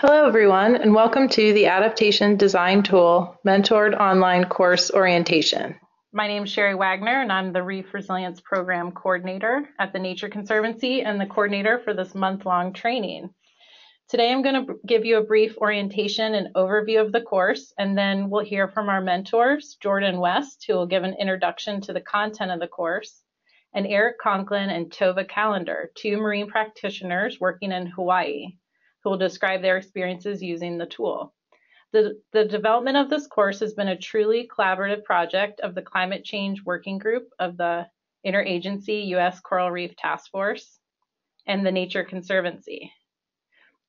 Hello, everyone, and welcome to the Adaptation Design Tool Mentored Online Course Orientation. My name is Sherry Wagner, and I'm the Reef Resilience Program Coordinator at the Nature Conservancy and the coordinator for this month-long training. Today, I'm going to give you a brief orientation and overview of the course, and then we'll hear from our mentors, Jordan West, who will give an introduction to the content of the course, and Eric Conklin and Tova Callender, two marine practitioners working in Hawaii who will describe their experiences using the tool. The, the development of this course has been a truly collaborative project of the Climate Change Working Group of the Interagency U.S. Coral Reef Task Force and the Nature Conservancy.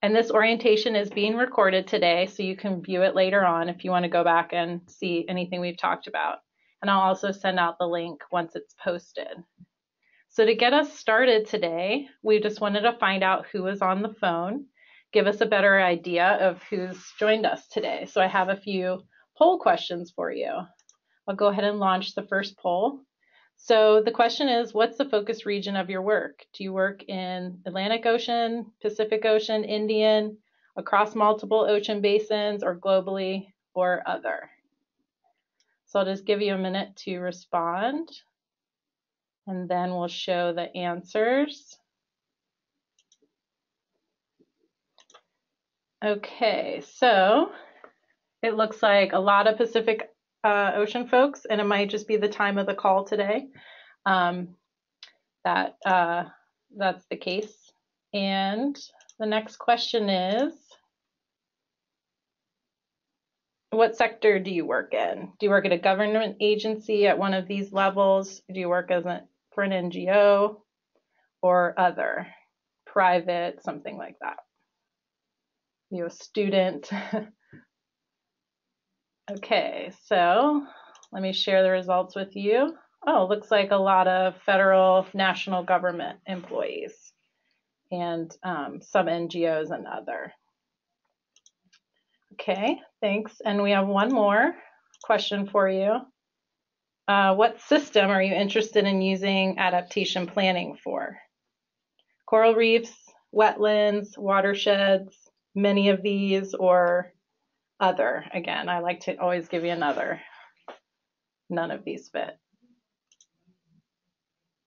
And this orientation is being recorded today, so you can view it later on if you want to go back and see anything we've talked about. And I'll also send out the link once it's posted. So to get us started today, we just wanted to find out who was on the phone give us a better idea of who's joined us today. So I have a few poll questions for you. I'll go ahead and launch the first poll. So the question is, what's the focus region of your work? Do you work in Atlantic Ocean, Pacific Ocean, Indian, across multiple ocean basins, or globally, or other? So I'll just give you a minute to respond, and then we'll show the answers. Okay, so it looks like a lot of Pacific uh, Ocean folks, and it might just be the time of the call today. Um, that uh, that's the case. And the next question is, what sector do you work in? Do you work at a government agency at one of these levels? Do you work as a, for an NGO or other, private, something like that? You a student. okay, so let me share the results with you. Oh, looks like a lot of federal national government employees and um, some NGOs and other. Okay, thanks. And we have one more question for you. Uh, what system are you interested in using adaptation planning for? Coral reefs, wetlands, watersheds, many of these or other. Again, I like to always give you another. None of these fit.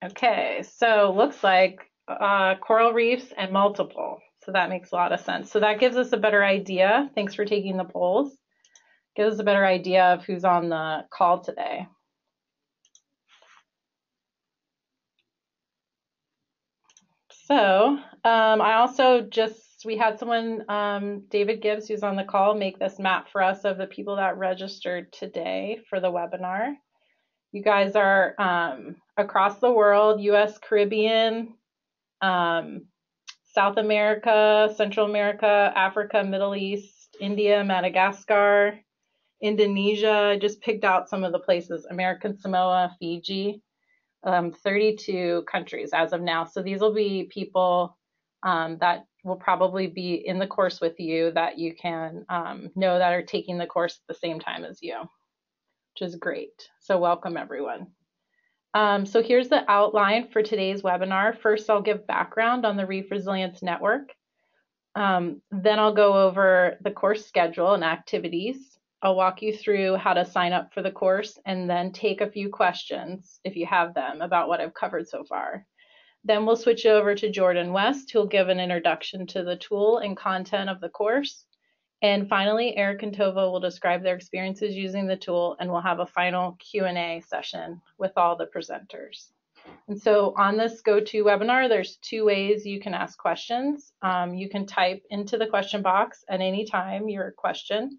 Okay, so looks like uh, coral reefs and multiple. So that makes a lot of sense. So that gives us a better idea. Thanks for taking the polls. Gives us a better idea of who's on the call today. So um, I also just we had someone, um, David Gibbs, who's on the call, make this map for us of the people that registered today for the webinar. You guys are um, across the world, US, Caribbean, um, South America, Central America, Africa, Middle East, India, Madagascar, Indonesia. I just picked out some of the places, American Samoa, Fiji, um, 32 countries as of now. So these will be people um, that will probably be in the course with you that you can um, know that are taking the course at the same time as you, which is great. So welcome everyone. Um, so here's the outline for today's webinar. First, I'll give background on the Reef Resilience Network. Um, then I'll go over the course schedule and activities. I'll walk you through how to sign up for the course and then take a few questions, if you have them, about what I've covered so far. Then we'll switch over to Jordan West, who'll give an introduction to the tool and content of the course. And finally, Eric and Tova will describe their experiences using the tool, and we'll have a final Q&A session with all the presenters. And so on this GoToWebinar, there's two ways you can ask questions. Um, you can type into the question box at any time your question,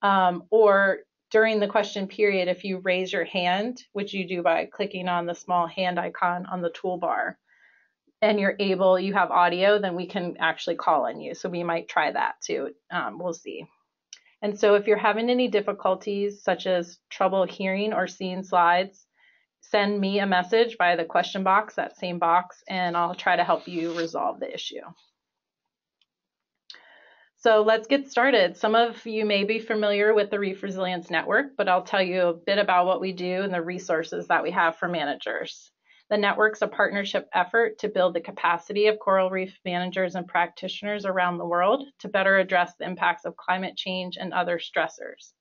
um, or during the question period, if you raise your hand, which you do by clicking on the small hand icon on the toolbar, and you're able, you have audio, then we can actually call on you. So we might try that too. Um, we'll see. And so if you're having any difficulties, such as trouble hearing or seeing slides, send me a message via the question box, that same box, and I'll try to help you resolve the issue. So let's get started. Some of you may be familiar with the Reef Resilience Network, but I'll tell you a bit about what we do and the resources that we have for managers. The network's a partnership effort to build the capacity of coral reef managers and practitioners around the world to better address the impacts of climate change and other stressors.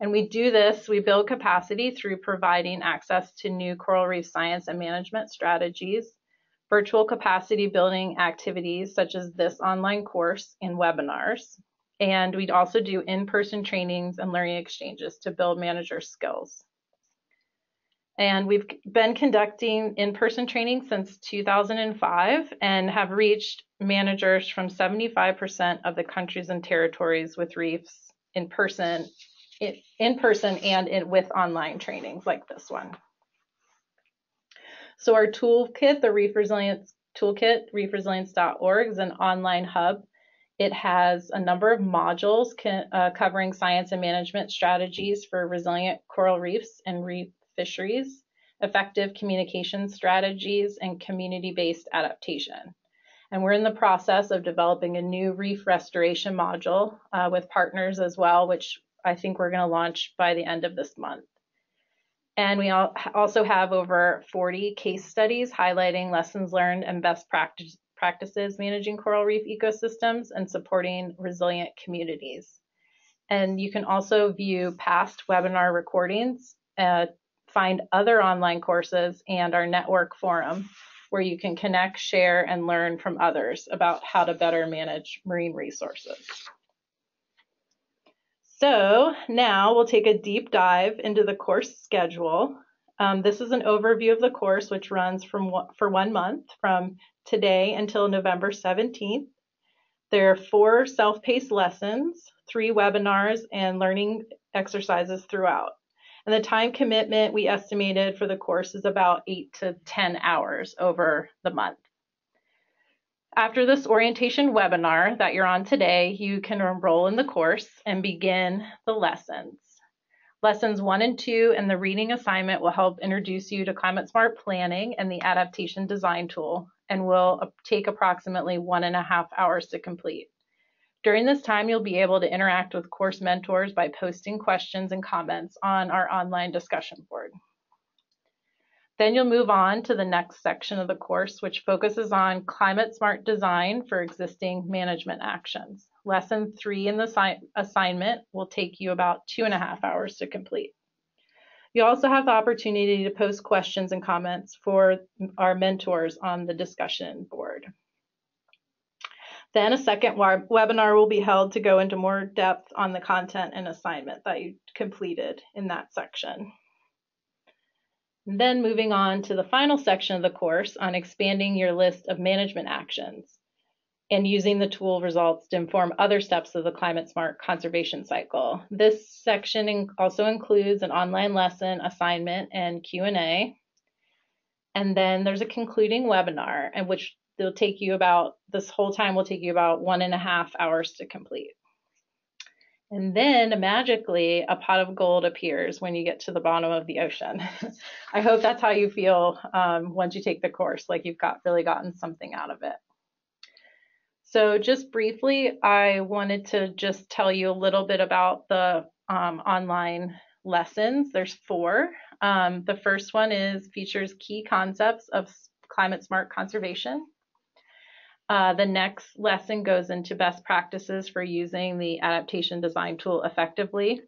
And we do this, we build capacity through providing access to new coral reef science and management strategies, virtual capacity building activities such as this online course and webinars. And we'd also do in-person trainings and learning exchanges to build manager skills. And we've been conducting in-person training since 2005 and have reached managers from 75% of the countries and territories with reefs in person, in person and in, with online trainings like this one. So our toolkit, the Reef Resilience Toolkit, reefresilience.org is an online hub. It has a number of modules can, uh, covering science and management strategies for resilient coral reefs and reef fisheries, effective communication strategies, and community-based adaptation. And we're in the process of developing a new reef restoration module uh, with partners as well, which I think we're going to launch by the end of this month. And we also have over 40 case studies highlighting lessons learned and best practice, practices managing coral reef ecosystems and supporting resilient communities. And you can also view past webinar recordings, uh, find other online courses, and our network forum where you can connect, share, and learn from others about how to better manage marine resources. So now we'll take a deep dive into the course schedule. Um, this is an overview of the course, which runs from for one month from today until November 17th. There are four self-paced lessons, three webinars, and learning exercises throughout. And the time commitment we estimated for the course is about 8 to 10 hours over the month. After this orientation webinar that you're on today, you can enroll in the course and begin the lessons. Lessons one and two and the reading assignment will help introduce you to climate smart planning and the adaptation design tool and will take approximately one and a half hours to complete. During this time, you'll be able to interact with course mentors by posting questions and comments on our online discussion board. Then you'll move on to the next section of the course, which focuses on climate smart design for existing management actions. Lesson three in the assignment will take you about two and a half hours to complete. You also have the opportunity to post questions and comments for our mentors on the discussion board. Then a second webinar will be held to go into more depth on the content and assignment that you completed in that section. Then moving on to the final section of the course on expanding your list of management actions and using the tool results to inform other steps of the climate smart conservation cycle. This section also includes an online lesson, assignment, and Q&A. And then there's a concluding webinar, and which will take you about, this whole time will take you about one and a half hours to complete. And then magically, a pot of gold appears when you get to the bottom of the ocean. I hope that's how you feel um, once you take the course, like you've got really gotten something out of it. So just briefly, I wanted to just tell you a little bit about the um, online lessons. There's four. Um, the first one is features key concepts of climate smart conservation. Uh, the next lesson goes into best practices for using the adaptation design tool effectively.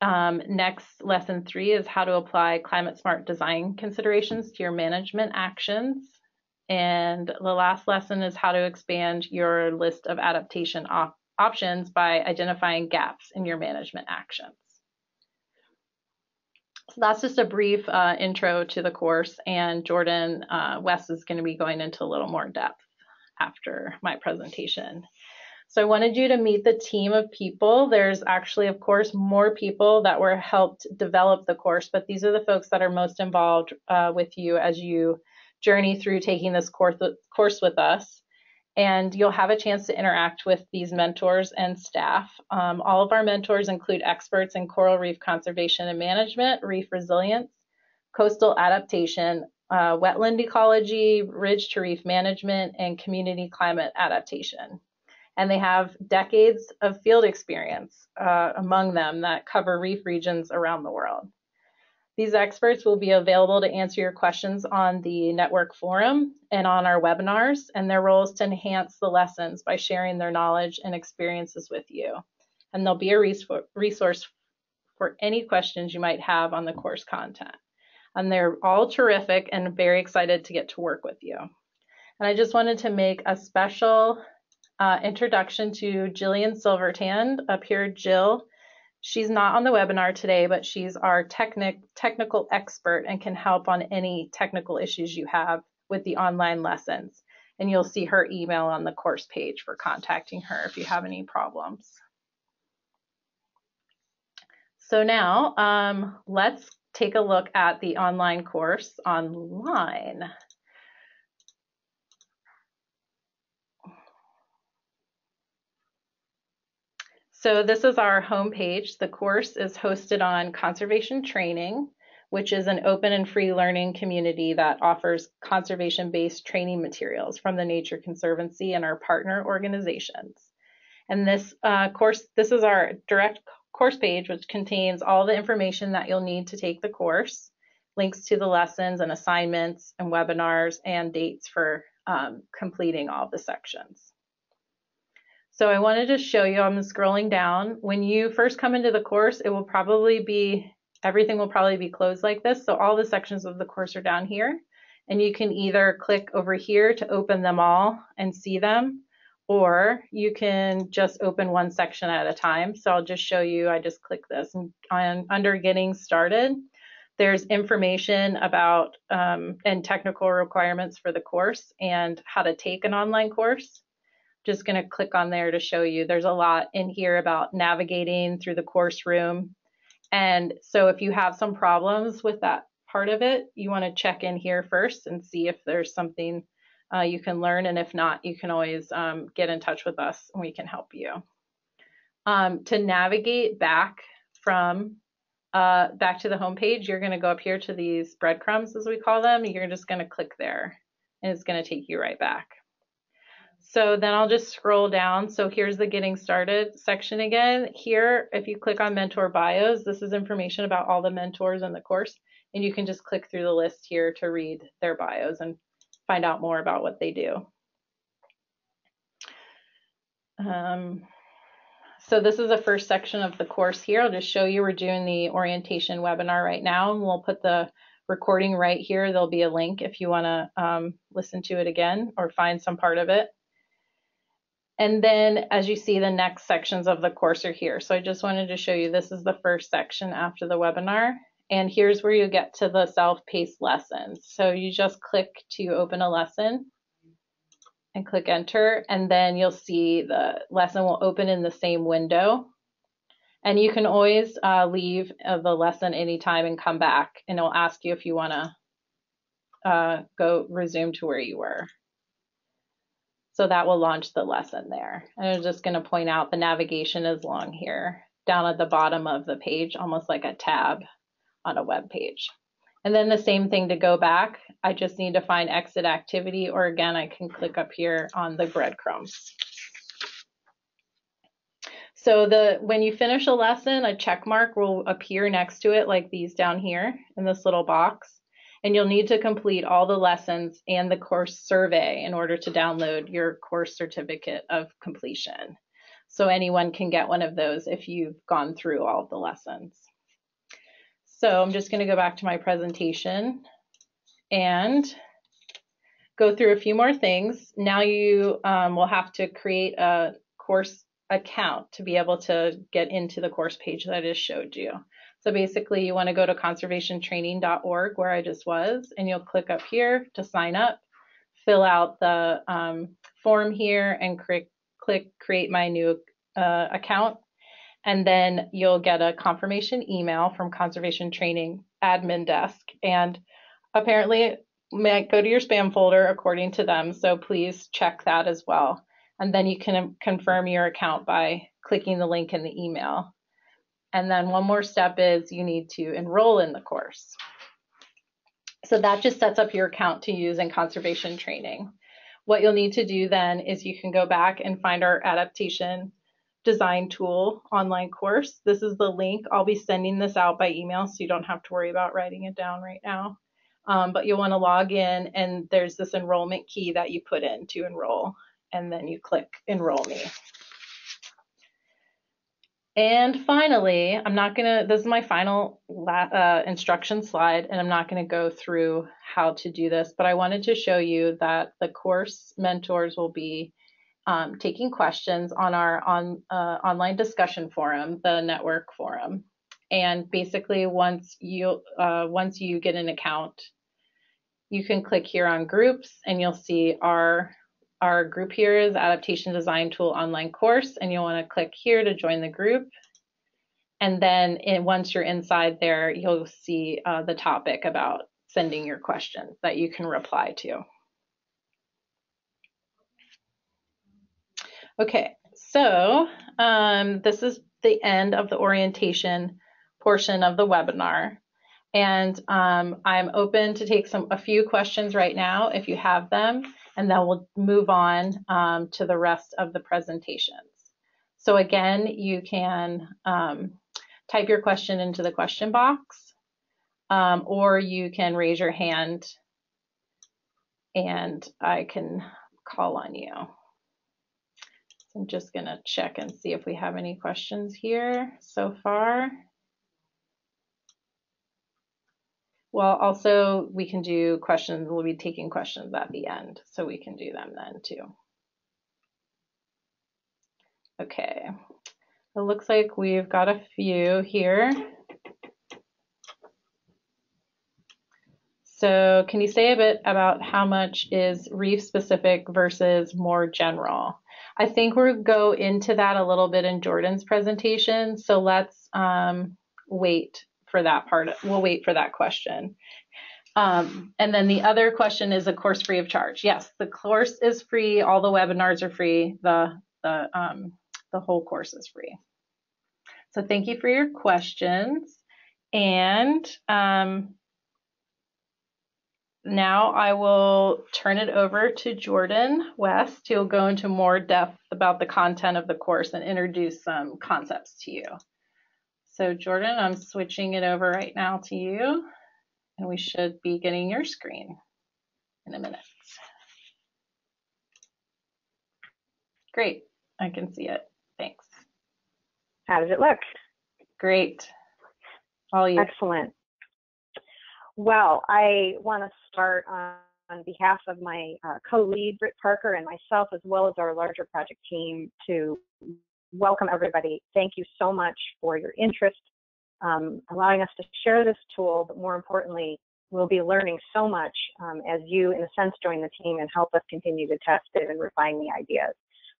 Um, next, lesson three is how to apply climate smart design considerations to your management actions. And the last lesson is how to expand your list of adaptation op options by identifying gaps in your management actions. So that's just a brief uh, intro to the course, and Jordan uh, West is going to be going into a little more depth after my presentation. So I wanted you to meet the team of people. There's actually, of course, more people that were helped develop the course, but these are the folks that are most involved uh, with you as you journey through taking this course, course with us and you'll have a chance to interact with these mentors and staff. Um, all of our mentors include experts in coral reef conservation and management, reef resilience, coastal adaptation, uh, wetland ecology, ridge to reef management, and community climate adaptation. And they have decades of field experience uh, among them that cover reef regions around the world. These experts will be available to answer your questions on the network forum and on our webinars, and their role is to enhance the lessons by sharing their knowledge and experiences with you. And they'll be a resource for any questions you might have on the course content. And they're all terrific and very excited to get to work with you. And I just wanted to make a special uh, introduction to Jillian Silvertand up here. Jill She's not on the webinar today, but she's our technic, technical expert and can help on any technical issues you have with the online lessons. And you'll see her email on the course page for contacting her if you have any problems. So now um, let's take a look at the online course online. So this is our homepage. The course is hosted on Conservation Training, which is an open and free learning community that offers conservation-based training materials from the Nature Conservancy and our partner organizations. And this uh, course, this is our direct course page, which contains all the information that you'll need to take the course, links to the lessons and assignments and webinars and dates for um, completing all the sections. So I wanted to show you, I'm scrolling down. When you first come into the course, it will probably be, everything will probably be closed like this. So all the sections of the course are down here. And you can either click over here to open them all and see them, or you can just open one section at a time. So I'll just show you, I just click this and on, under getting started, there's information about um, and technical requirements for the course and how to take an online course just going to click on there to show you. There's a lot in here about navigating through the course room. And so if you have some problems with that part of it, you want to check in here first and see if there's something uh, you can learn. And if not, you can always um, get in touch with us and we can help you. Um, to navigate back from uh, back to the home page, you're going to go up here to these breadcrumbs, as we call them. You're just going to click there and it's going to take you right back. So then I'll just scroll down. So here's the getting started section again. Here, if you click on mentor bios, this is information about all the mentors in the course. And you can just click through the list here to read their bios and find out more about what they do. Um, so this is the first section of the course here. I'll just show you we're doing the orientation webinar right now and we'll put the recording right here. There'll be a link if you want to um, listen to it again or find some part of it. And then as you see, the next sections of the course are here. So I just wanted to show you, this is the first section after the webinar. And here's where you get to the self-paced lessons. So you just click to open a lesson and click enter, and then you'll see the lesson will open in the same window. And you can always uh, leave uh, the lesson anytime and come back, and it'll ask you if you want to uh, go resume to where you were. So that will launch the lesson there. And I'm just going to point out the navigation is long here down at the bottom of the page, almost like a tab on a web page. And then the same thing to go back. I just need to find exit activity, or again, I can click up here on the breadcrumbs. So the when you finish a lesson, a check mark will appear next to it like these down here in this little box and you'll need to complete all the lessons and the course survey in order to download your course certificate of completion. So anyone can get one of those if you've gone through all of the lessons. So I'm just going to go back to my presentation and go through a few more things. Now you um, will have to create a course account to be able to get into the course page that I just showed you. So basically you want to go to conservationtraining.org where I just was, and you'll click up here to sign up, fill out the um, form here and click, click create my new uh, account. And then you'll get a confirmation email from Conservation Training admin desk. And apparently it might go to your spam folder according to them. So please check that as well. And then you can confirm your account by clicking the link in the email. And then one more step is you need to enroll in the course. So that just sets up your account to use in conservation training. What you'll need to do then is you can go back and find our adaptation design tool online course. This is the link. I'll be sending this out by email so you don't have to worry about writing it down right now. Um, but you'll want to log in and there's this enrollment key that you put in to enroll and then you click enroll me. And finally, I'm not going to, this is my final uh, instruction slide, and I'm not going to go through how to do this, but I wanted to show you that the course mentors will be um, taking questions on our on, uh, online discussion forum, the network forum. And basically, once you uh, once you get an account, you can click here on groups, and you'll see our our group here is Adaptation Design Tool online course, and you'll want to click here to join the group. And then in, once you're inside there, you'll see uh, the topic about sending your questions that you can reply to. Okay, so um, this is the end of the orientation portion of the webinar. And um, I'm open to take some a few questions right now if you have them and then we'll move on um, to the rest of the presentations. So again, you can um, type your question into the question box, um, or you can raise your hand and I can call on you. So I'm just gonna check and see if we have any questions here so far. Well, also we can do questions. We'll be taking questions at the end, so we can do them then too. Okay, it looks like we've got a few here. So can you say a bit about how much is reef specific versus more general? I think we'll go into that a little bit in Jordan's presentation. So let's um, wait for that part. We'll wait for that question. Um, and then the other question is a course free of charge. Yes, the course is free. All the webinars are free. The the um, the whole course is free. So thank you for your questions. And um, now I will turn it over to Jordan West, who'll go into more depth about the content of the course and introduce some concepts to you. So Jordan, I'm switching it over right now to you, and we should be getting your screen in a minute. Great, I can see it. Thanks. How does it look? Great. All you. Excellent. Well, I want to start on, on behalf of my uh, co-lead, Britt Parker, and myself, as well as our larger project team, to welcome everybody. Thank you so much for your interest, um, allowing us to share this tool, but more importantly, we'll be learning so much um, as you, in a sense, join the team and help us continue to test it and refine the ideas.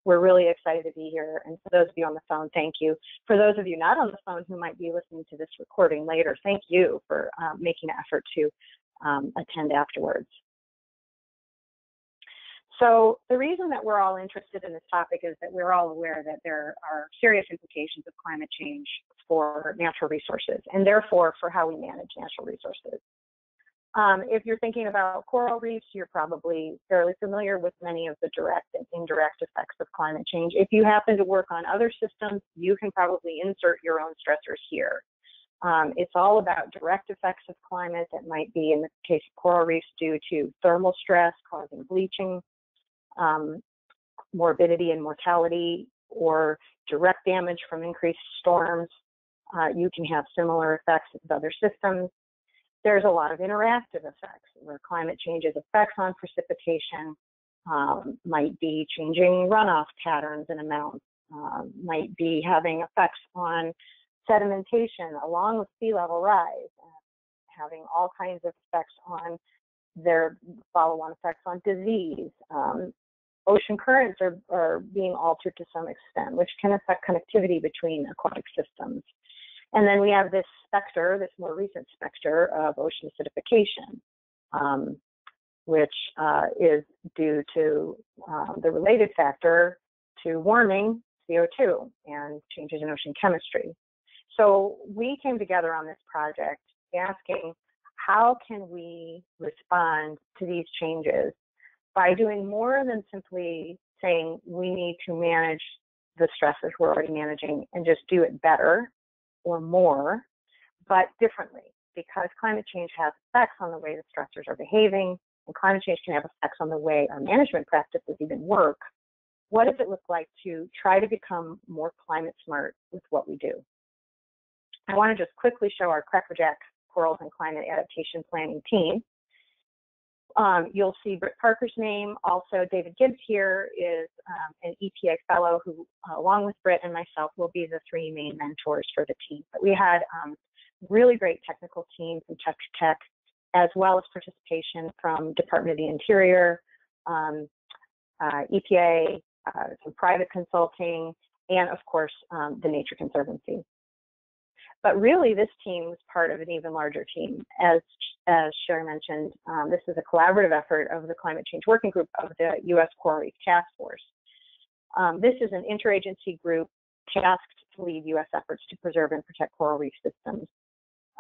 We're really excited to be here. And for those of you on the phone, thank you. For those of you not on the phone who might be listening to this recording later, thank you for um, making an effort to um, attend afterwards. So the reason that we're all interested in this topic is that we're all aware that there are serious implications of climate change for natural resources and therefore for how we manage natural resources. Um, if you're thinking about coral reefs, you're probably fairly familiar with many of the direct and indirect effects of climate change. If you happen to work on other systems, you can probably insert your own stressors here. Um, it's all about direct effects of climate that might be, in the case of coral reefs, due to thermal stress causing bleaching, um, morbidity and mortality or direct damage from increased storms. Uh, you can have similar effects with other systems. There's a lot of interactive effects where climate change's effects on precipitation um, might be changing runoff patterns and amounts, uh, might be having effects on sedimentation along with sea level rise, having all kinds of effects on their follow-on effects on disease, um, ocean currents are, are being altered to some extent, which can affect connectivity between aquatic systems. And then we have this specter, this more recent specter of ocean acidification, um, which uh, is due to uh, the related factor to warming, CO2, and changes in ocean chemistry. So we came together on this project asking how can we respond to these changes by doing more than simply saying we need to manage the stresses we're already managing and just do it better or more, but differently because climate change has effects on the way the stressors are behaving and climate change can have effects on the way our management practices even work. What does it look like to try to become more climate smart with what we do? I want to just quickly show our Crackerjack Corals and Climate Adaptation Planning team. Um, you'll see Britt Parker's name. Also, David Gibbs here is um, an EPA fellow who, uh, along with Britt and myself, will be the three main mentors for the team. But we had um, really great technical team from Tetra Tech, as well as participation from Department of the Interior, um, uh, EPA, uh, some private consulting, and of course, um, the Nature Conservancy. But really, this team was part of an even larger team. As, as Sherry mentioned, um, this is a collaborative effort of the Climate Change Working Group of the U.S. Coral Reef Task Force. Um, this is an interagency group tasked to lead U.S. efforts to preserve and protect coral reef systems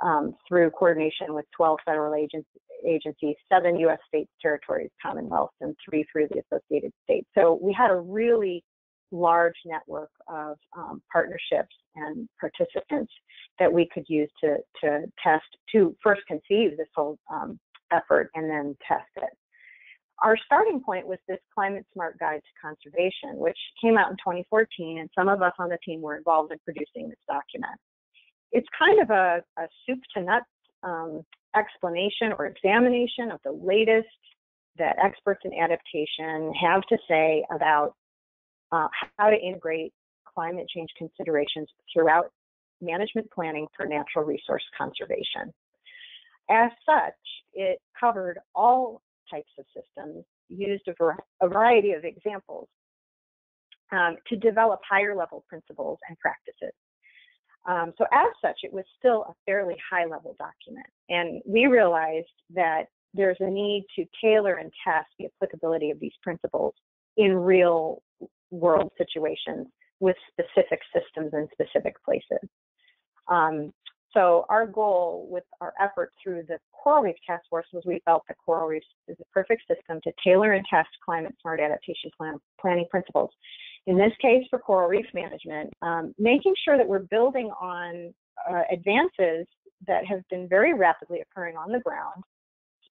um, through coordination with 12 federal agencies, seven U.S. states, territories, commonwealths, and three through the associated states. So we had a really large network of um, partnerships and participants that we could use to, to test, to first conceive this whole um, effort and then test it. Our starting point was this Climate Smart Guide to Conservation, which came out in 2014, and some of us on the team were involved in producing this document. It's kind of a, a soup to nuts um, explanation or examination of the latest that experts in adaptation have to say about uh, how to integrate climate change considerations throughout management planning for natural resource conservation. As such, it covered all types of systems, used a, a variety of examples um, to develop higher level principles and practices. Um, so as such, it was still a fairly high level document. And we realized that there's a need to tailor and test the applicability of these principles in real world situations with specific systems in specific places. Um, so our goal with our effort through the Coral Reef Task Force was we felt that Coral Reefs is a perfect system to tailor and test climate smart adaptation plan, planning principles. In this case, for coral reef management, um, making sure that we're building on uh, advances that have been very rapidly occurring on the ground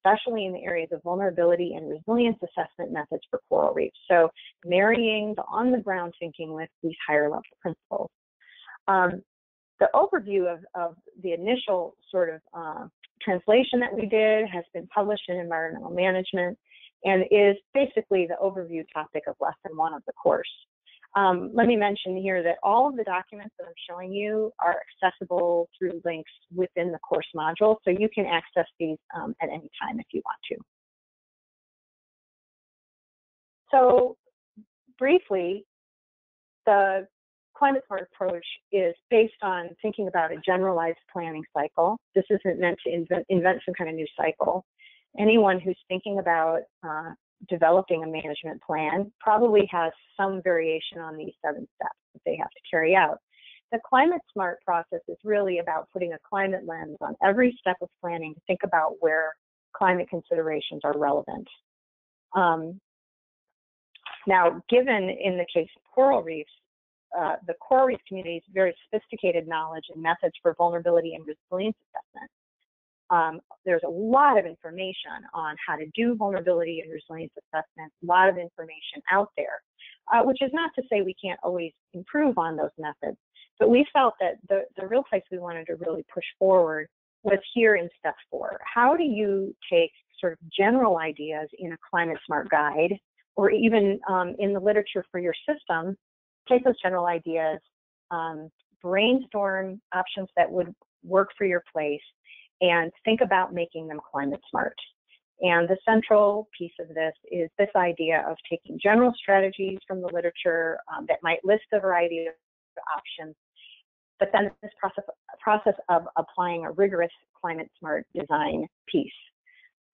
especially in the areas of vulnerability and resilience assessment methods for coral reefs. So marrying the on-the-ground thinking with these higher level principles. Um, the overview of, of, the initial sort of uh, translation that we did has been published in Environmental Management and is basically the overview topic of lesson one of the course. Um, let me mention here that all of the documents that I'm showing you are accessible through links within the course module, so you can access these um, at any time if you want to. So briefly, the climate smart approach is based on thinking about a generalized planning cycle. This isn't meant to invent, invent some kind of new cycle. Anyone who's thinking about uh, developing a management plan probably has some variation on these seven steps that they have to carry out. The climate smart process is really about putting a climate lens on every step of planning to think about where climate considerations are relevant. Um, now, given in the case of coral reefs, uh, the coral reef community's very sophisticated knowledge and methods for vulnerability and resilience assessment um, there's a lot of information on how to do vulnerability and resilience assessments, a lot of information out there, uh, which is not to say we can't always improve on those methods, but we felt that the, the real place we wanted to really push forward was here in step four. How do you take sort of general ideas in a climate smart guide or even um, in the literature for your system, take those general ideas, um, brainstorm options that would work for your place, and think about making them climate smart. And the central piece of this is this idea of taking general strategies from the literature um, that might list a variety of options, but then this process, process of applying a rigorous climate smart design piece.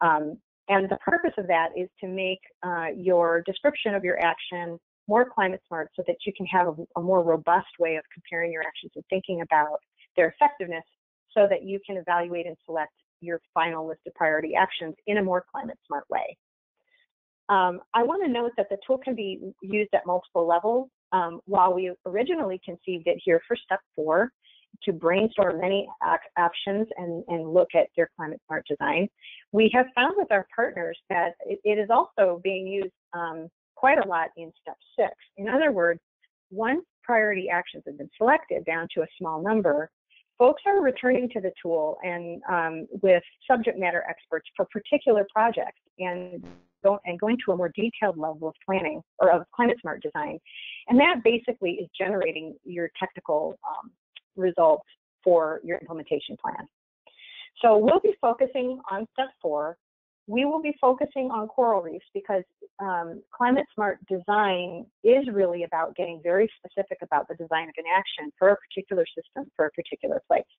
Um, and the purpose of that is to make uh, your description of your action more climate smart so that you can have a, a more robust way of comparing your actions and thinking about their effectiveness so that you can evaluate and select your final list of priority actions in a more climate smart way. Um, I want to note that the tool can be used at multiple levels. Um, while we originally conceived it here for step four, to brainstorm many options and, and look at their climate smart design, we have found with our partners that it, it is also being used um, quite a lot in step six. In other words, once priority actions have been selected down to a small number, folks are returning to the tool and um, with subject matter experts for particular projects and, and going to a more detailed level of planning or of climate smart design. And that basically is generating your technical um, results for your implementation plan. So we'll be focusing on step four. We will be focusing on coral reefs because um, climate smart design is really about getting very specific about the design of an action for a particular system, for a particular place.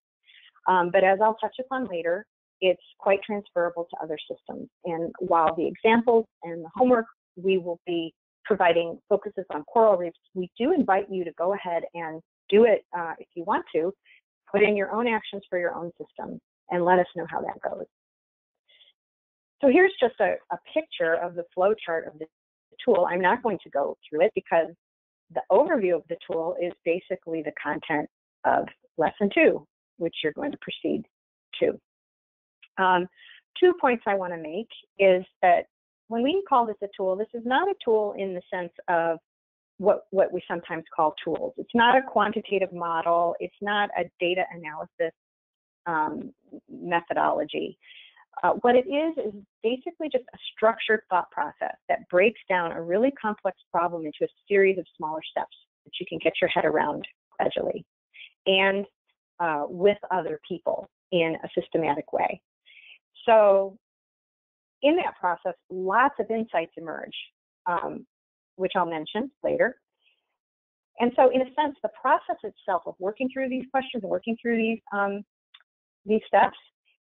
Um, but as I'll touch upon later, it's quite transferable to other systems. And while the examples and the homework we will be providing focuses on coral reefs, we do invite you to go ahead and do it uh, if you want to. Put in your own actions for your own system and let us know how that goes. So here's just a, a picture of the flow chart of the tool. I'm not going to go through it because the overview of the tool is basically the content of lesson two, which you're going to proceed to. Um, two points I want to make is that when we call this a tool, this is not a tool in the sense of what, what we sometimes call tools. It's not a quantitative model. It's not a data analysis um, methodology. Uh, what it is is basically just a structured thought process that breaks down a really complex problem into a series of smaller steps that you can get your head around gradually and uh, with other people in a systematic way. So in that process, lots of insights emerge, um, which I'll mention later. And so in a sense, the process itself of working through these questions and working through these, um, these steps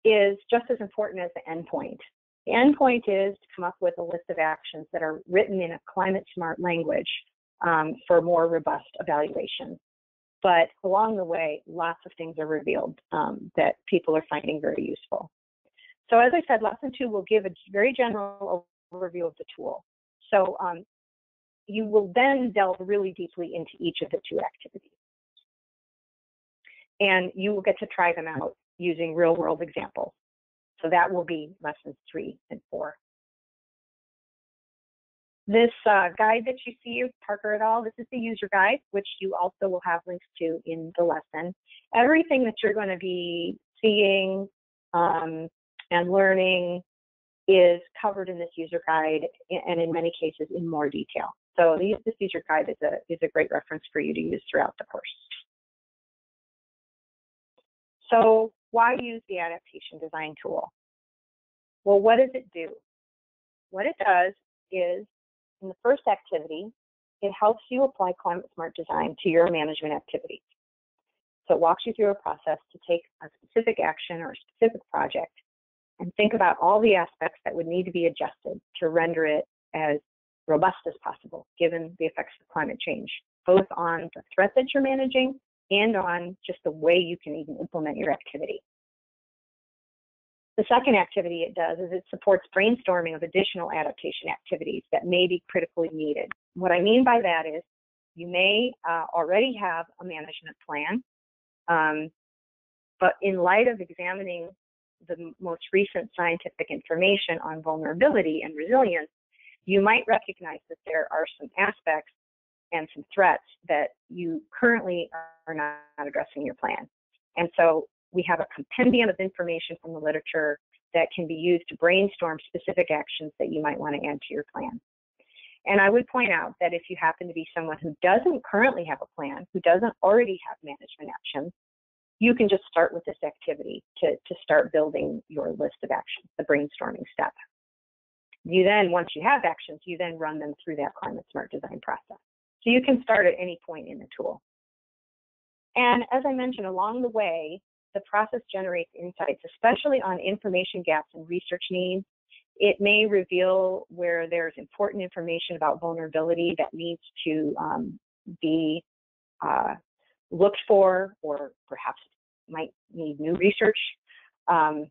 is just as important as the endpoint. The endpoint is to come up with a list of actions that are written in a climate smart language um, for more robust evaluation. But along the way, lots of things are revealed um, that people are finding very useful. So as I said, lesson two will give a very general overview of the tool. So um, you will then delve really deeply into each of the two activities. And you will get to try them out using real world examples. So that will be lessons three and four. This uh, guide that you see, Parker et al., this is the user guide, which you also will have links to in the lesson. Everything that you're going to be seeing um, and learning is covered in this user guide and in many cases in more detail. So this user guide is a, is a great reference for you to use throughout the course. So why use the adaptation design tool? Well, what does it do? What it does is, in the first activity, it helps you apply climate smart design to your management activities. So it walks you through a process to take a specific action or a specific project and think about all the aspects that would need to be adjusted to render it as robust as possible, given the effects of climate change, both on the threat that you're managing and on just the way you can even implement your activity. The second activity it does is it supports brainstorming of additional adaptation activities that may be critically needed. What I mean by that is you may uh, already have a management plan, um, but in light of examining the most recent scientific information on vulnerability and resilience, you might recognize that there are some aspects and some threats that you currently are not addressing your plan. And so we have a compendium of information from the literature that can be used to brainstorm specific actions that you might want to add to your plan. And I would point out that if you happen to be someone who doesn't currently have a plan, who doesn't already have management actions, you can just start with this activity to, to start building your list of actions, the brainstorming step. You then, once you have actions, you then run them through that climate smart design process. So you can start at any point in the tool. And as I mentioned, along the way, the process generates insights, especially on information gaps and research needs. It may reveal where there's important information about vulnerability that needs to um, be uh, looked for or perhaps might need new research. Um,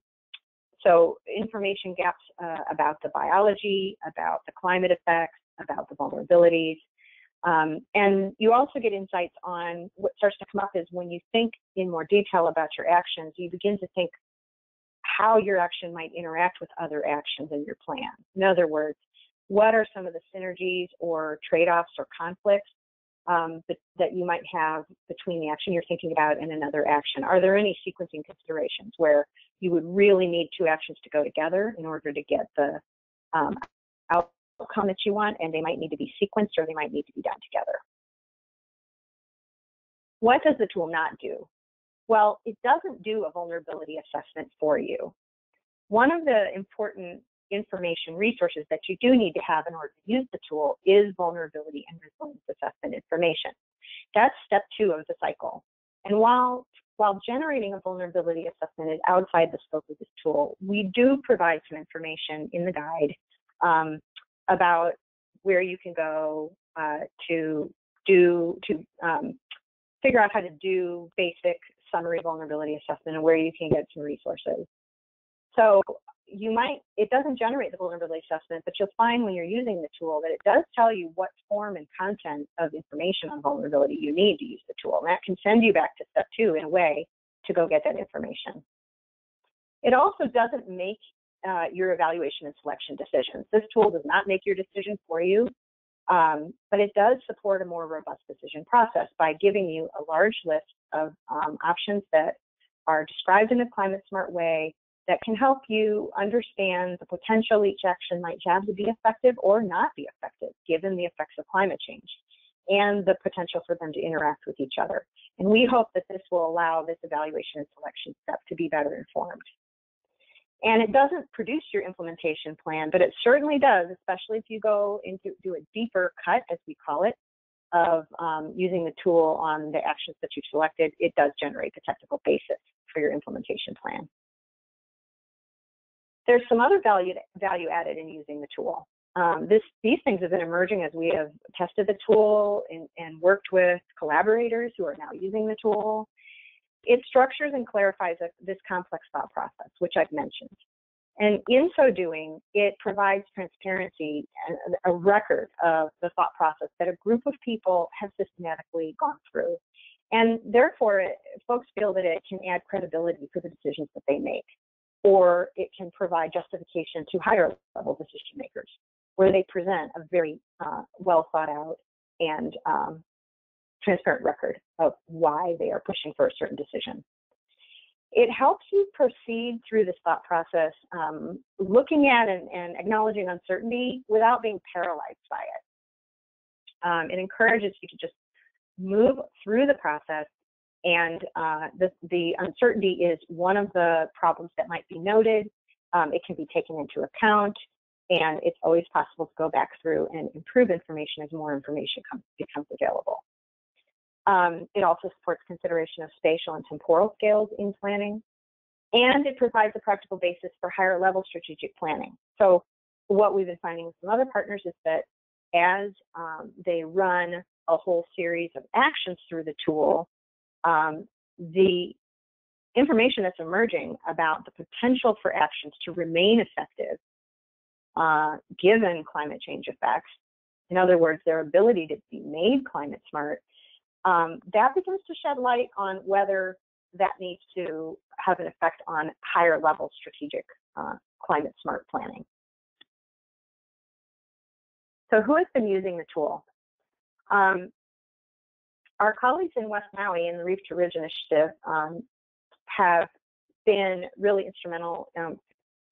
so information gaps uh, about the biology, about the climate effects, about the vulnerabilities, Um, and you also get insights on what starts to come up is when you think in more detail about your actions, you begin to think how your action might interact with other actions in your plan. In other words, what are some of the synergies or trade-offs or conflicts um, that, that, you might have between the action you're thinking about and another action? Are there any sequencing considerations where you would really need two actions to go together in order to get the um, outcome that you want, and they might need to be sequenced or they might need to be done together? What does the tool not do? Well, it doesn't do a vulnerability assessment for you. One of the important information resources that you do need to have in order to use the tool is vulnerability and resilience assessment information. That's step two of the cycle. And while while generating a vulnerability assessment is outside the scope of this tool, we do provide some information in the guide um, about where you can go uh, to do to um, figure out how to do basic summary vulnerability assessment and where you can get some resources. So you might, it doesn't generate the vulnerability assessment, but you'll find when you're using the tool that it does tell you what form and content of information on vulnerability you need to use the tool. And that can send you back to step two in a way to go get that information. It also doesn't make uh, your evaluation and selection decisions. This tool does not make your decision for you, um, but it does support a more robust decision process by giving you a large list of um, options that are described in a climate smart way that can help you understand the potential each action might have to be effective or not be effective given the effects of climate change and the potential for them to interact with each other. And we hope that this will allow this evaluation and selection step to be better informed. And it doesn't produce your implementation plan, but it certainly does, especially if you go into do a deeper cut, as we call it, of um, using the tool on the actions that you've selected, it does generate the technical basis for your implementation plan. There's some other value, value added in using the tool. Um, this, these things have been emerging as we have tested the tool and, and worked with collaborators who are now using the tool. It structures and clarifies this complex thought process, which I've mentioned. And in so doing, it provides transparency and a record of the thought process that a group of people have systematically gone through. And therefore, it, folks feel that it can add credibility to the decisions that they make or it can provide justification to higher level decision makers, where they present a very uh, well thought out and um, transparent record of why they are pushing for a certain decision. It helps you proceed through this thought process, um, looking at and, and, acknowledging uncertainty without being paralyzed by it. Um, it encourages you to just move through the process and uh, the, the, uncertainty is one of the problems that might be noted. Um, it can be taken into account, and it's always possible to go back through and improve information as more information comes, becomes available. Um, it also supports consideration of spatial and temporal scales in planning, and it provides a practical basis for higher level strategic planning. So what we've been finding with some other partners is that as um, they run a whole series of actions through the tool, um, the information that's emerging about the potential for actions to remain effective uh, given climate change effects, in other words, their ability to be made climate smart, um, that begins to shed light on whether that needs to have an effect on higher level strategic uh, climate smart planning. So who has been using the tool? Um, our colleagues in West Maui in the Reef to Ridge initiative um, have been really instrumental um,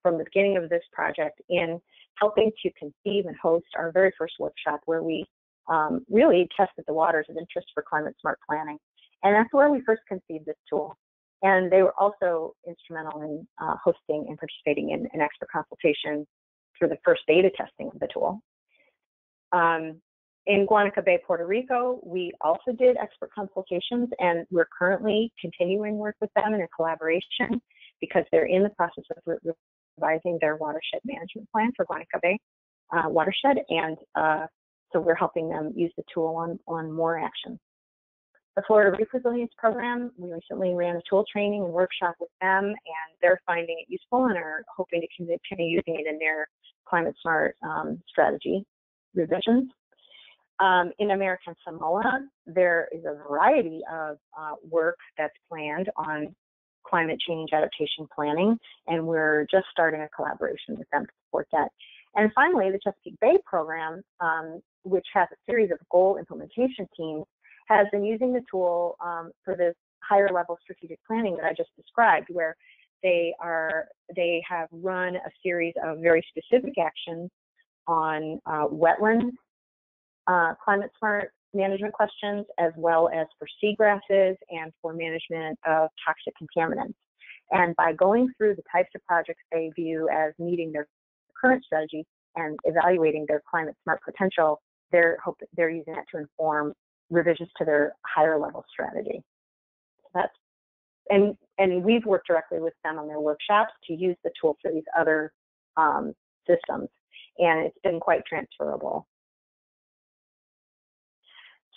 from the beginning of this project in helping to conceive and host our very first workshop where we um, really tested the waters of interest for climate smart planning. And that's where we first conceived this tool. And they were also instrumental in uh, hosting and participating in an expert consultation for the first beta testing of the tool. Um, in Guanica Bay, Puerto Rico, we also did expert consultations and we're currently continuing work with them in a collaboration because they're in the process of revising their watershed management plan for Guanica Bay uh, watershed. And uh, so we're helping them use the tool on, on more actions. The Florida Reef Resilience Program, we recently ran a tool training and workshop with them, and they're finding it useful and are hoping to continue using it in their climate smart um, strategy revisions. Um, in American Samoa, there is a variety of uh, work that's planned on climate change adaptation planning, and we're just starting a collaboration with them to support that. And finally, the Chesapeake Bay program, um, which has a series of goal implementation teams, has been using the tool um, for this higher level strategic planning that I just described, where they are they have run a series of very specific actions on uh, wetlands, uh, climate smart management questions, as well as for seagrasses and for management of toxic contaminants. And by going through the types of projects they view as meeting their current strategy and evaluating their climate smart potential, they're hope they're using that to inform revisions to their higher level strategy. So that's and and we've worked directly with them on their workshops to use the tool for these other um, systems, and it's been quite transferable.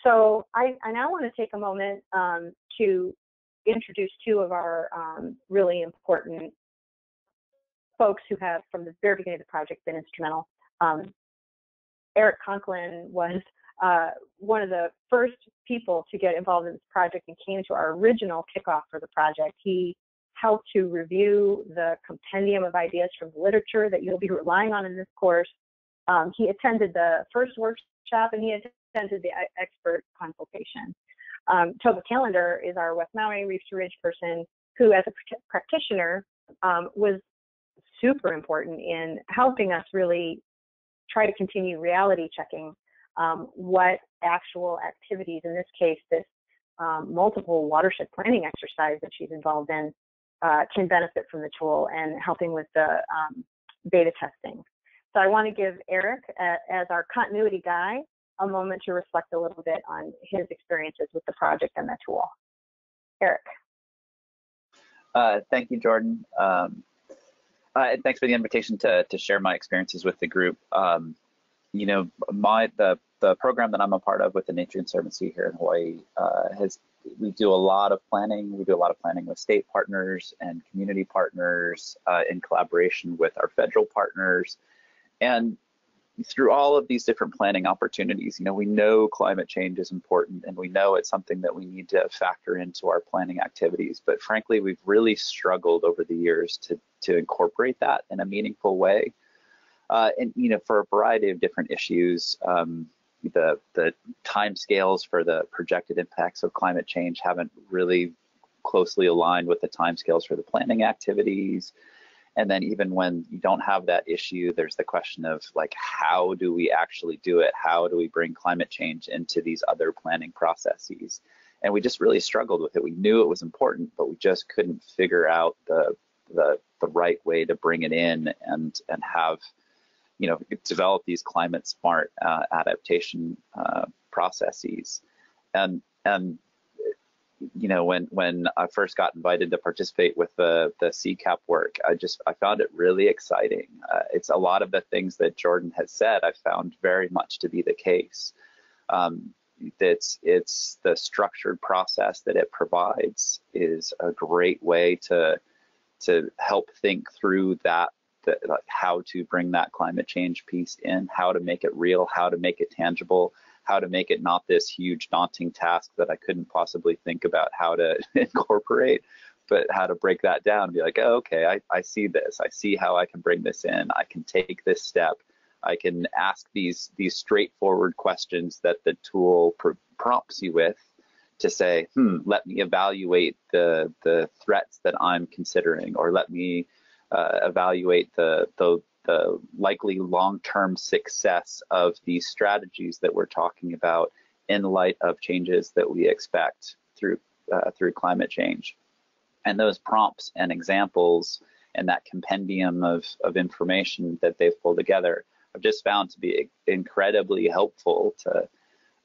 So I, I now want to take a moment um, to introduce two of our um, really important folks who have, from the very beginning of the project, been instrumental. Eric Conklin was uh, one of the first people to get involved in this project and came to our original kickoff for the project. He helped to review the compendium of ideas from the literature that you'll be relying on in this course. Um, he attended the first workshop and he attended the expert consultation. Um, Tova Callender is our West Maui Reef to Ridge person who, as a practitioner, um, was super important in helping us really try to continue reality checking um, what actual activities, in this case, this um, multiple watershed planning exercise that she's involved in, uh, can benefit from the tool and helping with the um, beta testing. So I want to give Eric, uh, as our continuity guy, a moment to reflect a little bit on his experiences with the project and the tool. Eric. Uh, thank you, Jordan. Um, uh, thanks for the invitation to, to share my experiences with the group. Um, you know, my the the program that I'm a part of with the Nature Conservancy here in Hawaii uh, has we do a lot of planning. We do a lot of planning with state partners and community partners uh, in collaboration with our federal partners. And through all of these different planning opportunities, you know, we know climate change is important and we know it's something that we need to factor into our planning activities. But frankly, we've really struggled over the years to, to incorporate that in a meaningful way. Uh, and, you know, for a variety of different issues, um, the, the time scales for the projected impacts of climate change haven't really closely aligned with the time scales for the planning activities. And then even when you don't have that issue, there's the question of like, how do we actually do it? How do we bring climate change into these other planning processes? And we just really struggled with it. We knew it was important, but we just couldn't figure out the the, the right way to bring it in and and have you know develop these climate smart uh, adaptation uh, processes. And and you know, when when I first got invited to participate with the the CCAP work, I just I found it really exciting. Uh, it's a lot of the things that Jordan has said. I found very much to be the case. Um, it's it's the structured process that it provides is a great way to to help think through that that like how to bring that climate change piece in, how to make it real, how to make it tangible, how to make it not this huge daunting task that I couldn't possibly think about how to incorporate, but how to break that down and be like, oh, okay, I, I see this. I see how I can bring this in. I can take this step. I can ask these these straightforward questions that the tool pr- prompts you with to say, hmm, let me evaluate the the threats that I'm considering, or let me uh, evaluate the the the likely long-term success of these strategies that we're talking about in light of changes that we expect through uh, through climate change. And those prompts and examples and that compendium of, of information that they've pulled together I've just found to be incredibly helpful to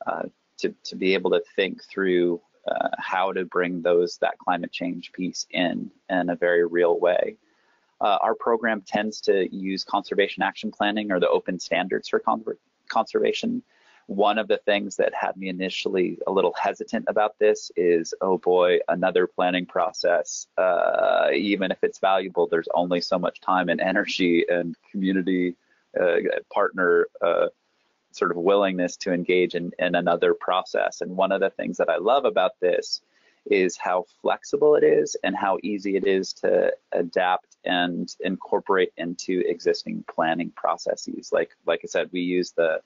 uh, to, to be able to think through uh, how to bring those that climate change piece in in a very real way. Uh, our program tends to use conservation action planning or the open standards for con conservation. One of the things that had me initially a little hesitant about this is, oh boy, another planning process. Uh, even if it's valuable, there's only so much time and energy and community uh, partner uh, sort of willingness to engage in, in another process. And one of the things that I love about this is how flexible it is and how easy it is to adapt and incorporate into existing planning processes. Like like I said, we use the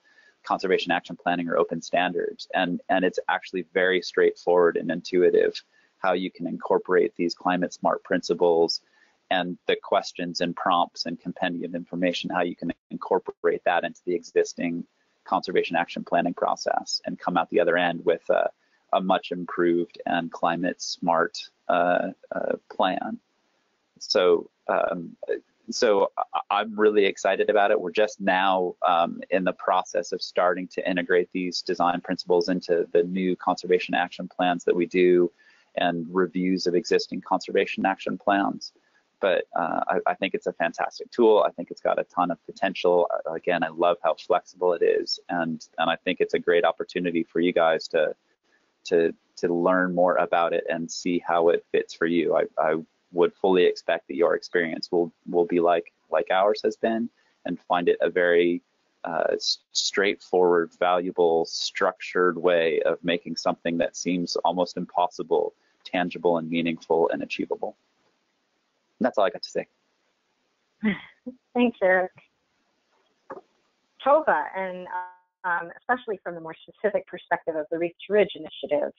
conservation action planning or open standards and and it's actually very straightforward and intuitive how you can incorporate these climate smart principles and the questions and prompts and compendium information how you can incorporate that into the existing conservation action planning process and come out the other end with a, a much improved and climate smart uh, uh, plan. So, um, so I'm really excited about it. We're just now um, in the process of starting to integrate these design principles into the new conservation action plans that we do and reviews of existing conservation action plans but uh, I, I, think it's a fantastic tool. I think it's got a ton of potential. Again, I love how flexible it is, and and I think it's a great opportunity for you guys to to to learn more about it and see how it fits for you. I, I would fully expect that your experience will will be like like ours has been, and find it a very uh, straightforward, valuable, structured way of making something that seems almost impossible tangible and meaningful and achievable that's all I got to say. Thanks, Eric. Tova, and um, especially from the more specific perspective of the Reach Ridge initiative,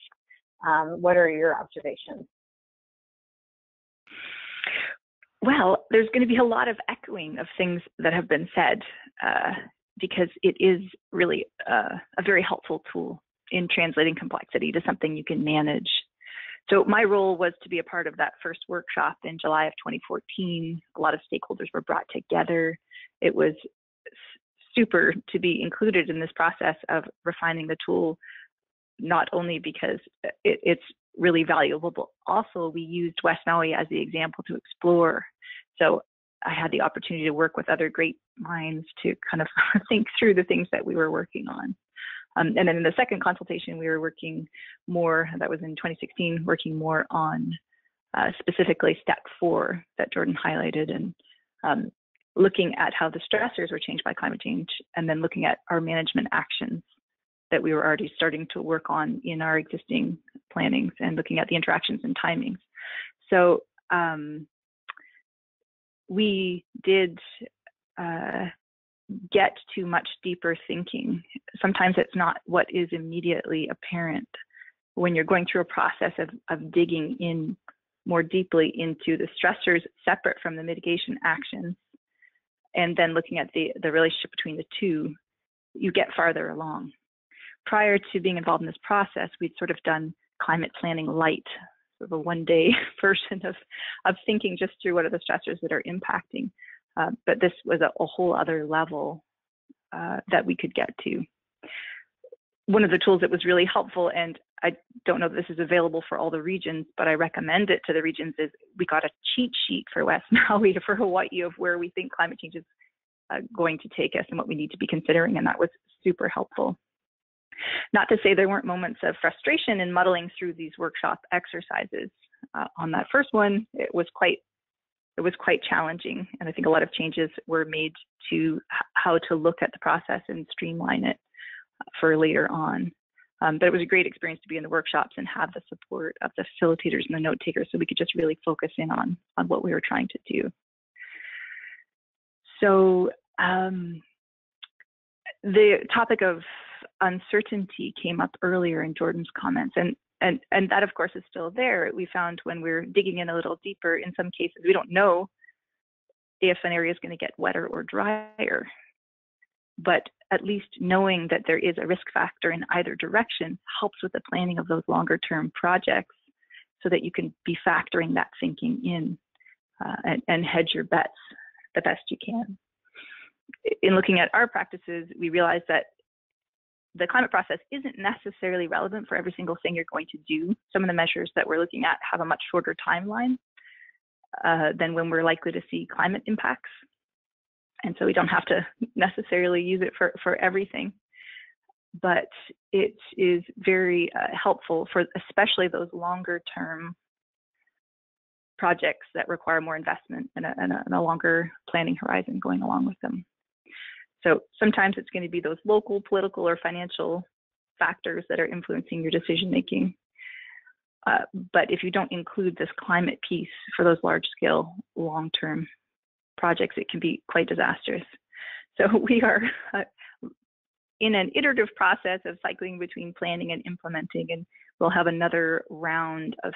um, what are your observations? Well, there's going to be a lot of echoing of things that have been said uh, because it is really uh, a very helpful tool in translating complexity to something you can manage so my role was to be a part of that first workshop in July of 2014. A lot of stakeholders were brought together. It was super to be included in this process of refining the tool, not only because it, it's really valuable, but also we used West Maui as the example to explore. So I had the opportunity to work with other great minds to kind of think through the things that we were working on. Um, and then in the second consultation, we were working more, that was in 2016, working more on uh, specifically step four that Jordan highlighted and um, looking at how the stressors were changed by climate change and then looking at our management actions that we were already starting to work on in our existing plannings and looking at the interactions and timings. So um, we did uh, get to much deeper thinking. Sometimes it's not what is immediately apparent when you're going through a process of, of digging in more deeply into the stressors separate from the mitigation actions and then looking at the, the relationship between the two, you get farther along. Prior to being involved in this process, we'd sort of done climate planning light, sort of a one day version of, of thinking just through what are the stressors that are impacting. Uh, but this was a, a whole other level uh, that we could get to. One of the tools that was really helpful, and I don't know if this is available for all the regions, but I recommend it to the regions, is we got a cheat sheet for West Maui for Hawaii of where we think climate change is uh, going to take us and what we need to be considering, and that was super helpful. Not to say there weren't moments of frustration in muddling through these workshop exercises. Uh, on that first one, it was quite it was quite challenging. And I think a lot of changes were made to how to look at the process and streamline it uh, for later on. Um, but it was a great experience to be in the workshops and have the support of the facilitators and the note takers so we could just really focus in on, on what we were trying to do. So um, the topic of uncertainty came up earlier in Jordan's comments, and and and that of course is still there we found when we're digging in a little deeper in some cases we don't know if an area is going to get wetter or drier but at least knowing that there is a risk factor in either direction helps with the planning of those longer term projects so that you can be factoring that thinking in uh, and, and hedge your bets the best you can in looking at our practices we realized that the climate process isn't necessarily relevant for every single thing you're going to do. Some of the measures that we're looking at have a much shorter timeline uh, than when we're likely to see climate impacts. And so we don't have to necessarily use it for, for everything. But it is very uh, helpful for especially those longer term projects that require more investment and a, and a, and a longer planning horizon going along with them. So sometimes it's going to be those local political or financial factors that are influencing your decision making. Uh, but if you don't include this climate piece for those large scale long term projects, it can be quite disastrous. So we are uh, in an iterative process of cycling between planning and implementing, and we'll have another round of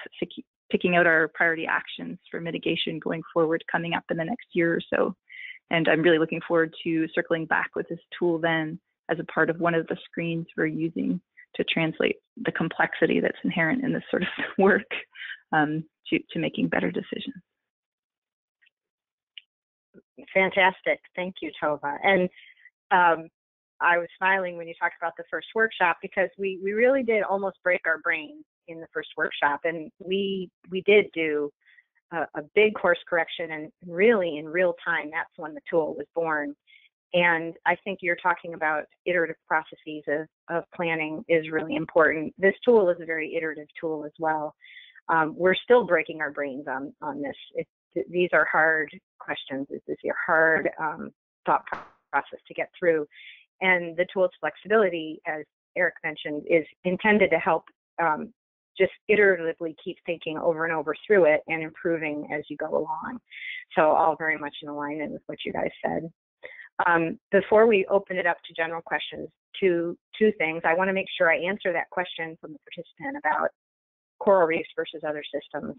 picking out our priority actions for mitigation going forward coming up in the next year or so. And I'm really looking forward to circling back with this tool then as a part of one of the screens we're using to translate the complexity that's inherent in this sort of work um, to, to making better decisions. Fantastic. Thank you, Tova. And um, I was smiling when you talked about the first workshop because we, we really did almost break our brains in the first workshop. And we, we did do a, a big course correction and really in real time, that's when the tool was born. And I think you're talking about iterative processes of, of planning is really important. This tool is a very iterative tool as well. Um, we're still breaking our brains on, on this. These are hard questions. This is your hard um, thought process to get through. And the tool's flexibility, as Eric mentioned, is intended to help um, just iteratively keep thinking over and over through it and improving as you go along. So all very much in alignment with what you guys said. Um, before we open it up to general questions, two, two things. I want to make sure I answer that question from the participant about coral reefs versus other systems.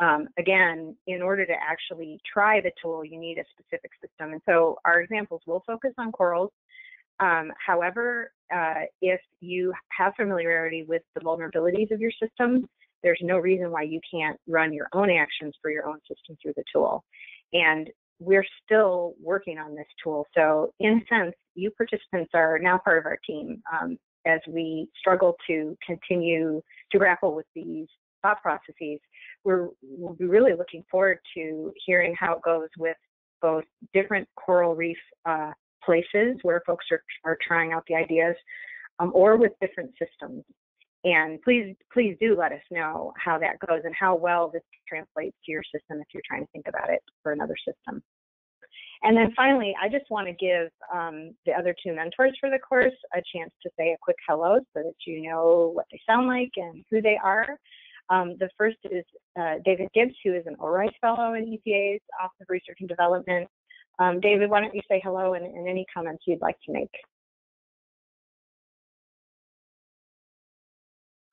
Um, again, in order to actually try the tool, you need a specific system. And so our examples will focus on corals. Um, however, uh, if you have familiarity with the vulnerabilities of your system, there's no reason why you can't run your own actions for your own system through the tool. And we're still working on this tool. So in a sense, you participants are now part of our team um, as we struggle to continue to grapple with these thought processes. We're, we'll be really looking forward to hearing how it goes with both different coral reef uh, places where folks are, are trying out the ideas um, or with different systems. And please, please do let us know how that goes and how well this translates to your system if you're trying to think about it for another system. And then finally, I just want to give um, the other two mentors for the course a chance to say a quick hello so that you know what they sound like and who they are. Um, the first is uh, David Gibbs, who is an ORISE Fellow in EPA's Office of Research and Development. Um, David, why don't you say hello and, and any comments you'd like to make?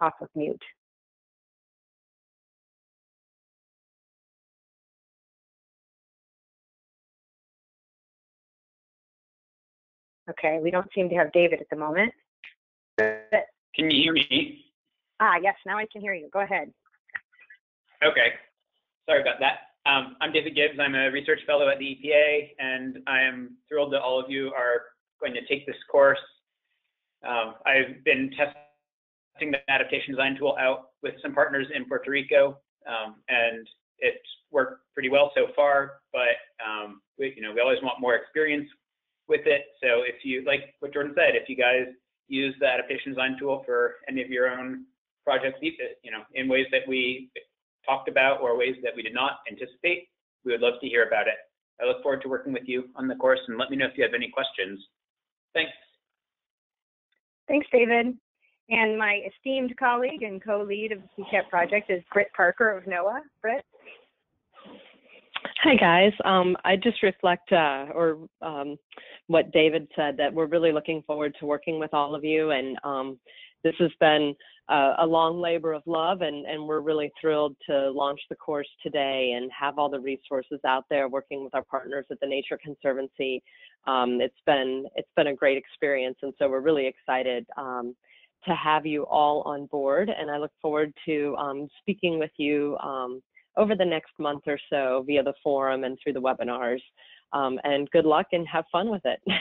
Off of mute. Okay, we don't seem to have David at the moment. Can you hear me? Ah, yes, now I can hear you. Go ahead. Okay, sorry about that. Um, I'm David Gibbs. I'm a research fellow at the EPA, and I am thrilled that all of you are going to take this course. Um, I've been testing the adaptation design tool out with some partners in Puerto Rico, um, and it's worked pretty well so far. But um, we, you know, we always want more experience with it. So if you, like what Jordan said, if you guys use the adaptation design tool for any of your own projects, you know, in ways that we talked about or ways that we did not anticipate, we would love to hear about it. I look forward to working with you on the course and let me know if you have any questions. Thanks. Thanks, David. And my esteemed colleague and co-lead of the CCAP project is Britt Parker of NOAA. Britt? Hi guys. Um, I just reflect uh, or um, what David said that we're really looking forward to working with all of you, and um, this has been uh, a long labor of love, and, and we're really thrilled to launch the course today and have all the resources out there working with our partners at the Nature Conservancy. Um, it's been it's been a great experience, and so we're really excited um, to have you all on board, and I look forward to um, speaking with you over the next month or so via the forum and through the webinars. Um, and good luck and have fun with it.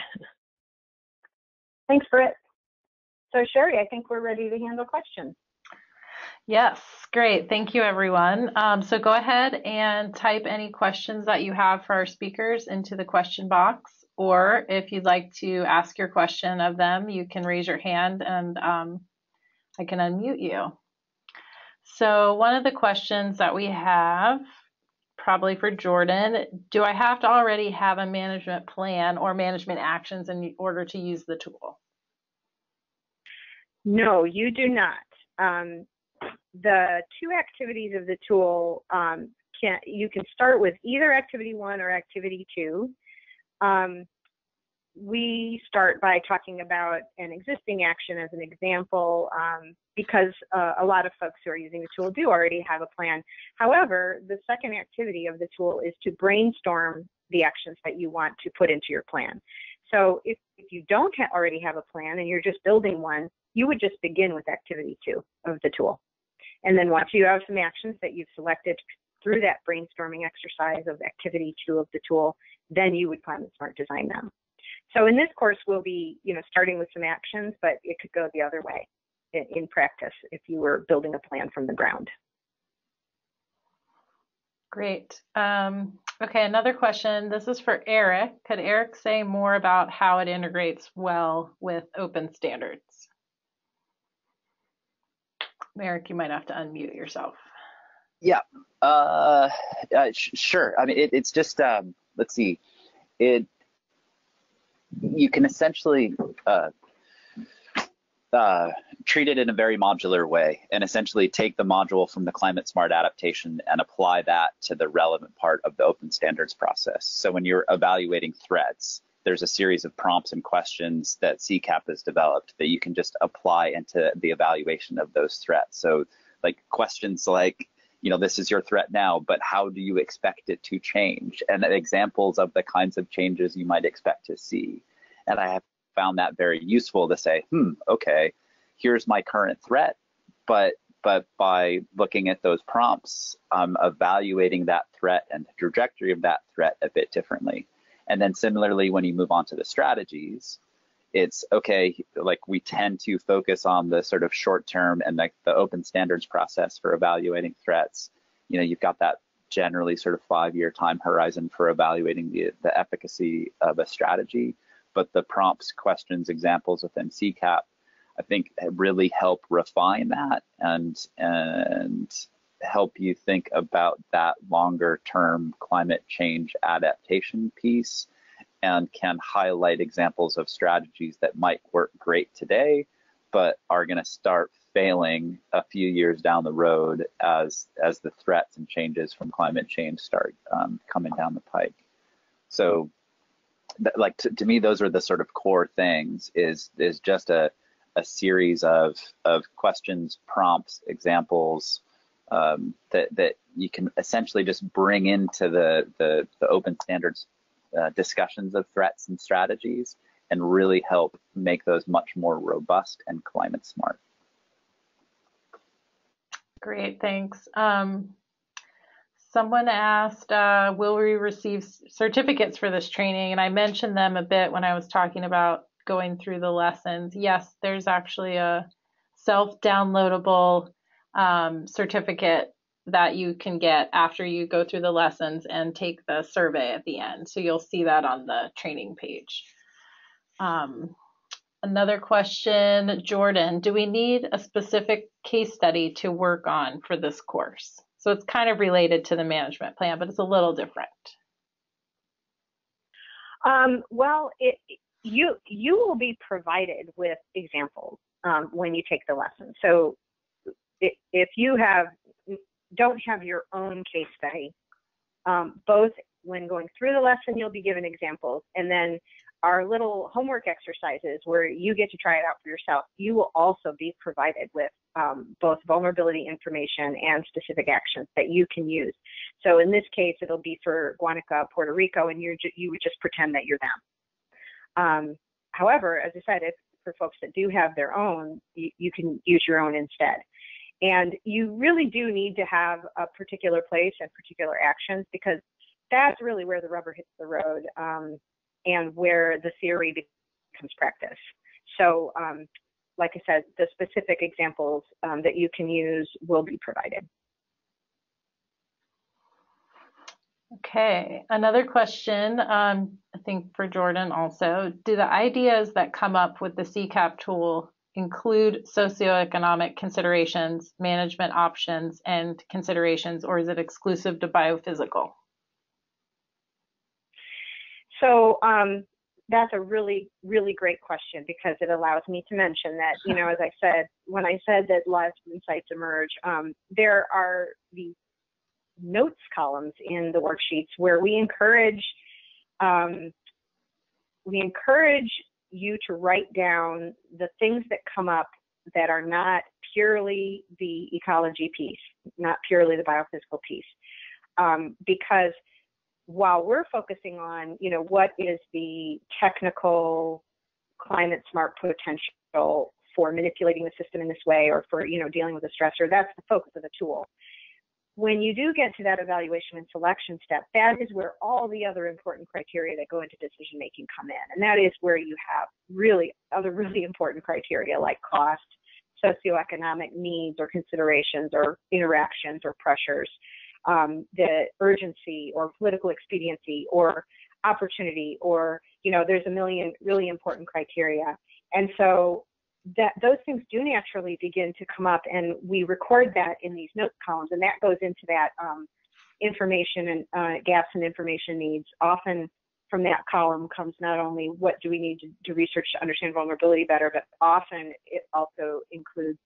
Thanks, Britt. So Sherry, I think we're ready to handle questions. Yes, great. Thank you, everyone. Um, so go ahead and type any questions that you have for our speakers into the question box. Or if you'd like to ask your question of them, you can raise your hand and um, I can unmute you. So one of the questions that we have probably for Jordan. Do I have to already have a management plan or management actions in order to use the tool? No, you do not. Um, the two activities of the tool um, can you can start with either activity one or activity two. Um, we start by talking about an existing action as an example um, because uh, a lot of folks who are using the tool do already have a plan. However, the second activity of the tool is to brainstorm the actions that you want to put into your plan. So if, if you don't ha already have a plan and you're just building one, you would just begin with activity two of the tool. And then once you have some actions that you've selected through that brainstorming exercise of activity two of the tool, then you would climate smart design them. So in this course, we'll be, you know, starting with some actions, but it could go the other way in, in practice if you were building a plan from the ground. Great. Um, okay, another question. This is for Eric. Could Eric say more about how it integrates well with open standards? Eric, you might have to unmute yourself. Yeah, uh, uh, sure. I mean, it, it's just um, let's see, it you can essentially uh, uh, treat it in a very modular way and essentially take the module from the climate smart adaptation and apply that to the relevant part of the open standards process. So when you're evaluating threats, there's a series of prompts and questions that CCAP has developed that you can just apply into the evaluation of those threats. So like questions like, you know, this is your threat now, but how do you expect it to change? And examples of the kinds of changes you might expect to see. And I have found that very useful to say, hmm, okay, here's my current threat, but but by looking at those prompts, I'm evaluating that threat and the trajectory of that threat a bit differently. And then similarly, when you move on to the strategies, it's okay, like we tend to focus on the sort of short term and like the open standards process for evaluating threats. You know, you've got that generally sort of five year time horizon for evaluating the, the efficacy of a strategy. But the prompts, questions, examples within CCAP, I think really help refine that and and help you think about that longer term climate change adaptation piece and can highlight examples of strategies that might work great today, but are going to start failing a few years down the road as as the threats and changes from climate change start um, coming down the pike. So, like to, to me, those are the sort of core things. Is is just a a series of of questions, prompts, examples, um, that that you can essentially just bring into the the, the open standards uh, discussions of threats and strategies and really help make those much more robust and climate smart. Great, thanks. Um, someone asked, uh, will we receive certificates for this training? And I mentioned them a bit when I was talking about going through the lessons. Yes, there's actually a self-downloadable um, certificate that you can get after you go through the lessons and take the survey at the end. So you'll see that on the training page. Um, another question, Jordan, do we need a specific case study to work on for this course? So it's kind of related to the management plan, but it's a little different. Um, well, it, you you will be provided with examples um, when you take the lesson. So if you have don't have your own case study, um, both when going through the lesson, you'll be given examples, and then our little homework exercises where you get to try it out for yourself, you will also be provided with um, both vulnerability information and specific actions that you can use. So in this case, it'll be for Guanica, Puerto Rico, and you you would just pretend that you're them. Um, however, as I said, if for folks that do have their own, you, you can use your own instead. And you really do need to have a particular place and particular actions because that's really where the rubber hits the road um, and where the theory becomes practice. So, um, like I said, the specific examples um, that you can use will be provided. Okay, another question, um, I think for Jordan also. Do the ideas that come up with the CCAP tool include socioeconomic considerations, management options, and considerations, or is it exclusive to biophysical? So um, that's a really, really great question because it allows me to mention that, you know, as I said, when I said that lots of insights emerge, um, there are these notes columns in the worksheets where we encourage um, we encourage you to write down the things that come up that are not purely the ecology piece, not purely the biophysical piece, um, because while we're focusing on, you know, what is the technical climate smart potential for manipulating the system in this way or for, you know, dealing with a stressor, that's the focus of the tool. When you do get to that evaluation and selection step, that is where all the other important criteria that go into decision making come in. And that is where you have really other really important criteria like cost, socioeconomic needs or considerations or interactions or pressures, um, the urgency or political expediency or opportunity or you know there's a million really important criteria. And so that those things do naturally begin to come up and we record that in these notes columns and that goes into that um, information and uh, gaps and information needs. Often from that column comes not only what do we need to, to research to understand vulnerability better but often it also includes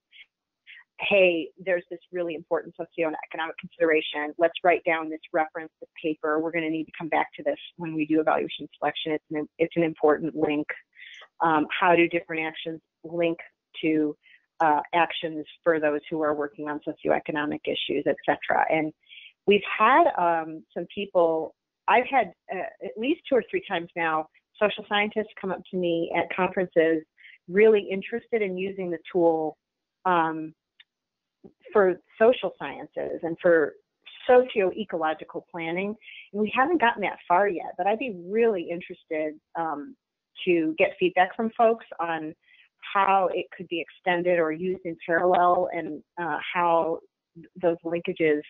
hey, there's this really important socioeconomic consideration. Let's write down this reference, this paper. We're going to need to come back to this when we do evaluation selection. It's an, it's an important link. Um, how do different actions link to uh, actions for those who are working on socioeconomic issues, et cetera? And we've had um, some people, I've had uh, at least two or three times now, social scientists come up to me at conferences really interested in using the tool um, for social sciences and for socio-ecological planning. And we haven't gotten that far yet, but I'd be really interested um, to get feedback from folks on how it could be extended or used in parallel and uh, how those linkages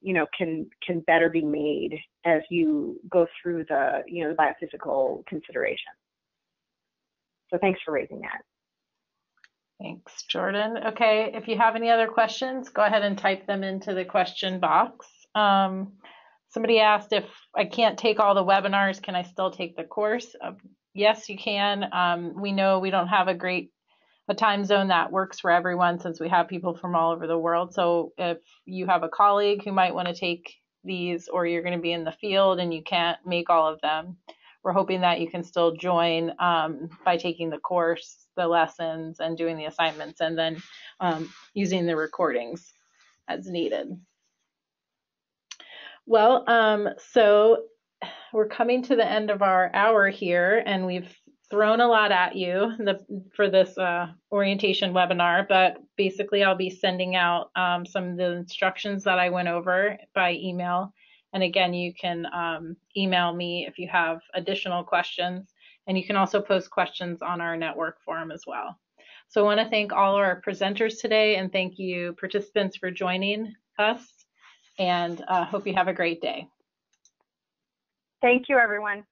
you know can can better be made as you go through the you know the biophysical consideration so thanks for raising that Thanks, Jordan. Okay, if you have any other questions, go ahead and type them into the question box. Um, somebody asked if I can't take all the webinars, can I still take the course? Uh, yes, you can. Um, we know we don't have a great a time zone that works for everyone since we have people from all over the world. So if you have a colleague who might want to take these or you're going to be in the field and you can't make all of them, we're hoping that you can still join um, by taking the course, the lessons, and doing the assignments, and then um, using the recordings as needed. Well, um, so we're coming to the end of our hour here, and we've thrown a lot at you the, for this uh, orientation webinar, but basically I'll be sending out um, some of the instructions that I went over by email and again, you can um, email me if you have additional questions, and you can also post questions on our network forum as well. So I want to thank all our presenters today and thank you participants for joining us and uh, hope you have a great day. Thank you, everyone.